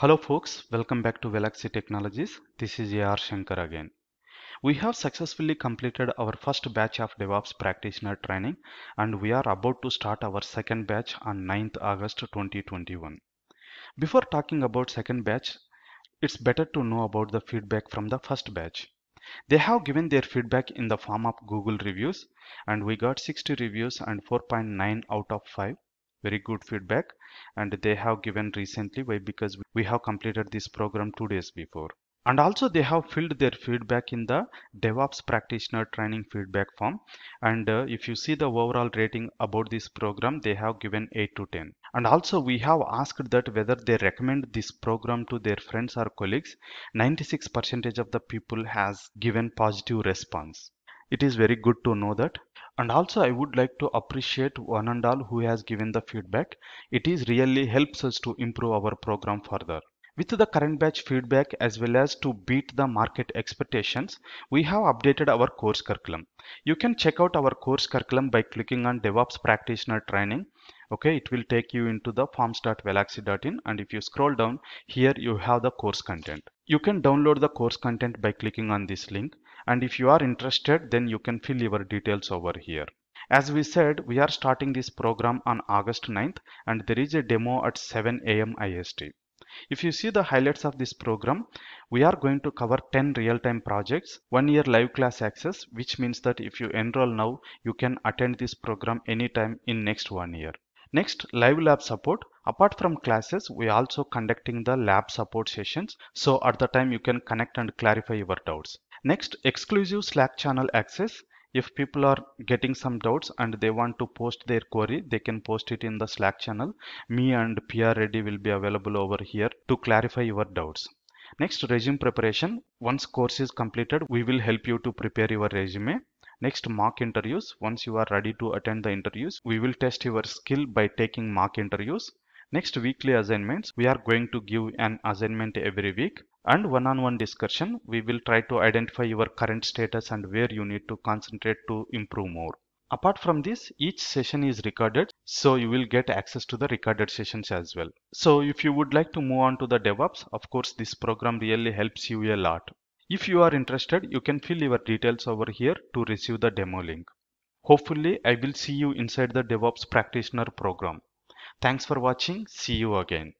Hello folks, welcome back to Valaxy Technologies. This is AR Shankar again. We have successfully completed our first batch of DevOps practitioner training and we are about to start our second batch on 9th August 2021. Before talking about second batch, it's better to know about the feedback from the first batch. They have given their feedback in the form of Google reviews and we got 60 reviews and 4.9 out of 5 very good feedback and they have given recently why because we have completed this program two days before. And also they have filled their feedback in the devops practitioner training feedback form. And uh, if you see the overall rating about this program they have given 8 to 10 and also we have asked that whether they recommend this program to their friends or colleagues. 96 percentage of the people has given positive response it is very good to know that. And also i would like to appreciate one and all who has given the feedback. It is really helps us to improve our program further. With the current batch feedback as well as to beat the market expectations we have updated our course curriculum. You can check out our course curriculum by clicking on devops practitioner training. Okay it will take you into the forms.valaxy.in and if you scroll down here you have the course content. You can download the course content by clicking on this link and if you are interested then you can fill your details over here as we said we are starting this program on August 9th and there is a demo at 7 am IST if you see the highlights of this program we are going to cover 10 real-time projects one year live class access which means that if you enroll now you can attend this program anytime in next one year Next, live lab support. Apart from classes, we are also conducting the lab support sessions. So at the time you can connect and clarify your doubts. Next, exclusive Slack channel access. If people are getting some doubts and they want to post their query, they can post it in the Slack channel. Me and PR Reddy will be available over here to clarify your doubts. Next, resume preparation. Once course is completed, we will help you to prepare your resume. Next, mock interviews. Once you are ready to attend the interviews, we will test your skill by taking mock interviews. Next, weekly assignments. We are going to give an assignment every week. And one-on-one -on -one discussion. We will try to identify your current status and where you need to concentrate to improve more. Apart from this, each session is recorded, so you will get access to the recorded sessions as well. So if you would like to move on to the DevOps, of course, this program really helps you a lot. If you are interested, you can fill your details over here to receive the demo link. Hopefully, I will see you inside the DevOps Practitioner program. Thanks for watching. See you again.